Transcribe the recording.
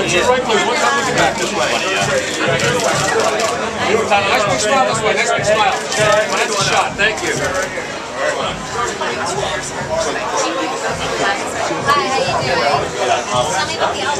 Nice big smile this way, nice big smile. Shot, thank you. Hi, how you doing?